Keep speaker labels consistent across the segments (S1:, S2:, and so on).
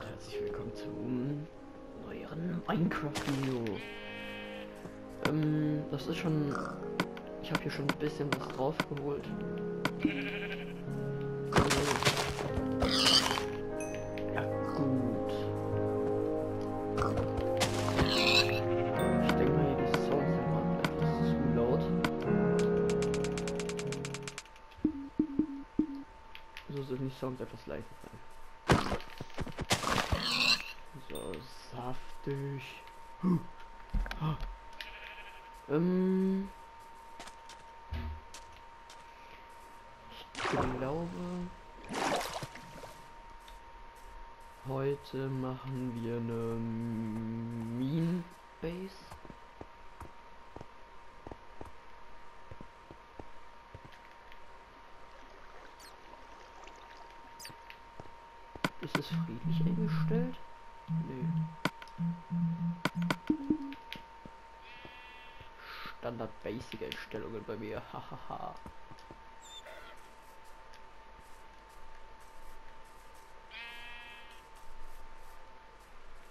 S1: und herzlich willkommen zum neueren Minecraft-Video. Ähm, das ist schon... Ich habe hier schon ein bisschen was draufgeholt. Ja, gut. Ich denke mal, die Sounds sind mal etwas zu laut. So sollen die Sounds etwas leiser. So, Huh. Ah. Ähm. Ich glaube, heute machen wir eine Mean Base. Ist es friedlich eingestellt? Nee. Standard Basic Einstellungen bei mir. Hahaha.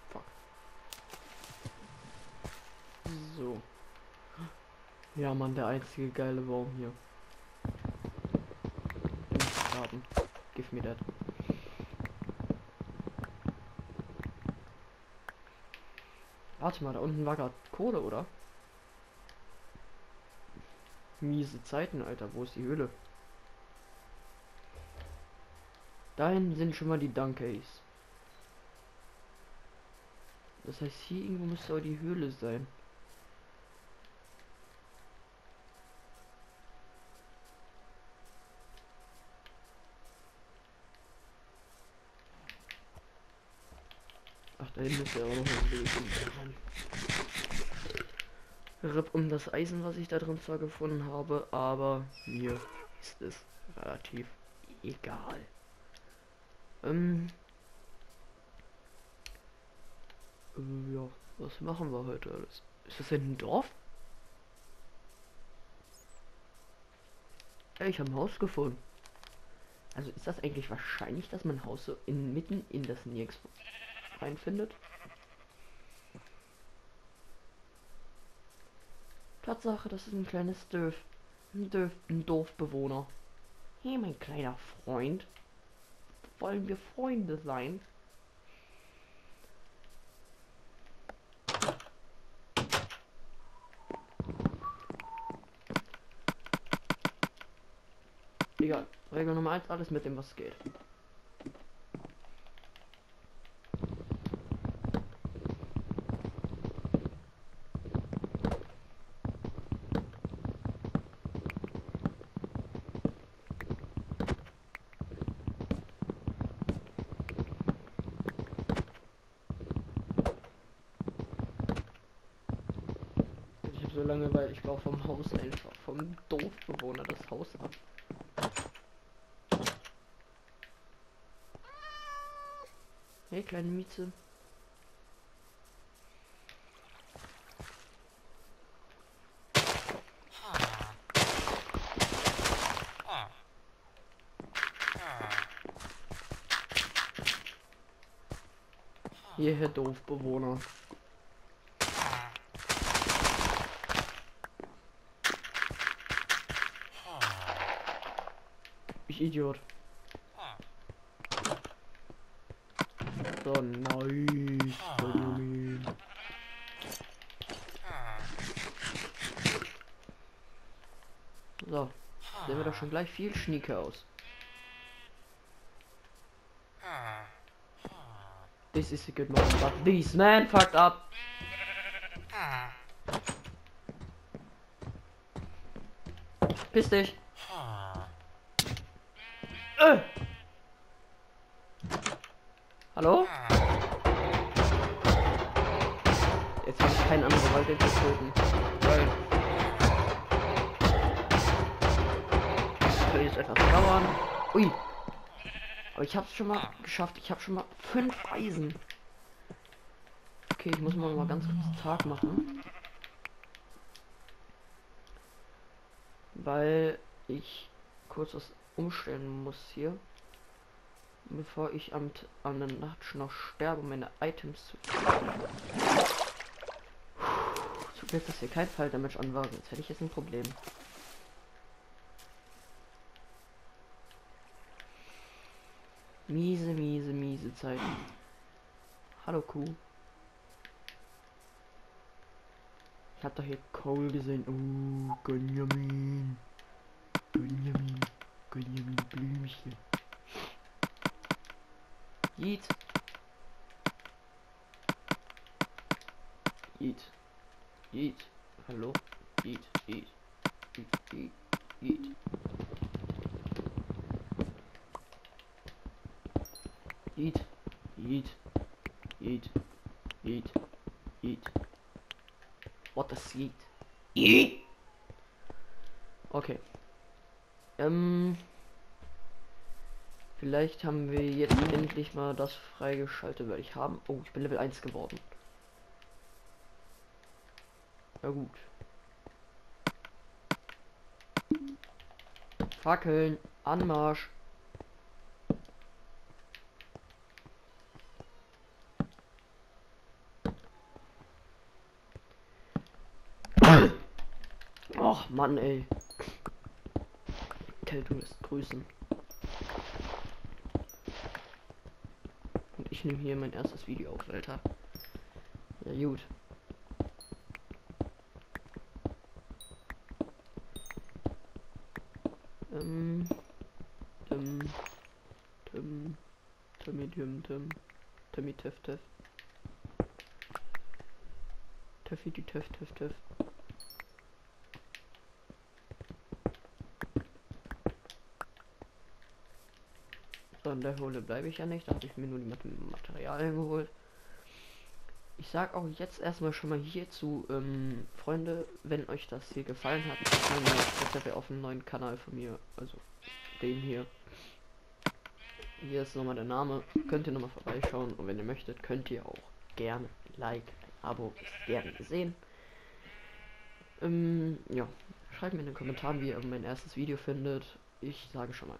S1: Fuck. So. Ja, Mann, der einzige geile Baum hier. Im Garten. Give me that. Warte mal, da unten war gerade Kohle, oder? Miese Zeiten, Alter. Wo ist die Höhle? Dahin sind schon mal die Dunkays. Das heißt, hier irgendwo müsste auch die Höhle sein. Ach, da hinten ist ja auch noch ein Weg. RIP um das Eisen, was ich da drin zwar gefunden habe, aber mir ist es relativ egal. Ähm. Äh, ja, was machen wir heute alles? Ist das denn ein Dorf? Ich habe ein Haus gefunden. Also ist das eigentlich wahrscheinlich, dass man Haus so inmitten in das Nirgendwo reinfindet? Tatsache, das ist ein kleines Dörf. Ein, Dörf, ein Dorfbewohner. Hey, mein kleiner Freund. Wollen wir Freunde sein? Egal. Regel Nummer 1, alles mit dem, was geht. Lange, weil ich baue vom Haus einfach, vom Dorfbewohner das Haus ab. Hey, kleine Mieze. Hier, Herr Dorfbewohner. Ich Idiot. So, nice. So, sehen wir doch schon gleich viel schnieke aus. This is a good moment, but this man fucked up. Piss dich. Äh. Hallo? Jetzt habe ich keinen anderen Wald gezogen. Weil. Das könnte jetzt etwas dauern. Ui. Aber ich habe es schon mal geschafft. Ich habe schon mal fünf Eisen. Okay, ich muss mal, mal ganz kurz Tag machen. Weil ich kurz was umstellen muss hier. Bevor ich am, an der Nacht noch sterbe, um meine Items zu. Zu Glück, dass hier kein Fall Damage an war, hätte ich jetzt ein Problem. Miese, miese, miese Zeiten. Hallo Kuh. Ich hab doch hier Cole gesehen. Oh, Gunjamin. Gunjamin. Gunjamin Blümchen. Yeet. Yeet. Yeet. Hallo. Yeet. Yeet. Yeet. Yeet. Yeet. Yeet. Yeet. Yeet. Yeet. Yeet. What a seed. Yeet. Okay. Ähm. Vielleicht haben wir jetzt endlich mal das freigeschaltet, weil ich haben. Oh, ich bin Level 1 geworden. Ja gut. Fackeln, Anmarsch. Och Mann, ey. Kältung ist grüßen. Ich nehme hier mein erstes Video auf, Alter. Ja gut. Ähm. Tim. Tim. Timmy Tim Tim. Timmy Tiff Tiff. Tiffy die Tiff Tiff Tiff. In der Höhle bleibe ich ja nicht. Da habe ich mir nur die Mat- Materialien geholt. Ich sag auch jetzt erstmal schon mal hierzu, ähm, Freunde, wenn euch das hier gefallen hat, ihr auf einen neuen Kanal von mir, also den hier. Hier ist nochmal der Name, könnt ihr nochmal vorbeischauen und wenn ihr möchtet, könnt ihr auch gerne ein Like, ein Abo, ist gerne gesehen. Ähm, ja, schreibt mir in den Kommentaren, wie ihr mein erstes Video findet. Ich sage schon mal.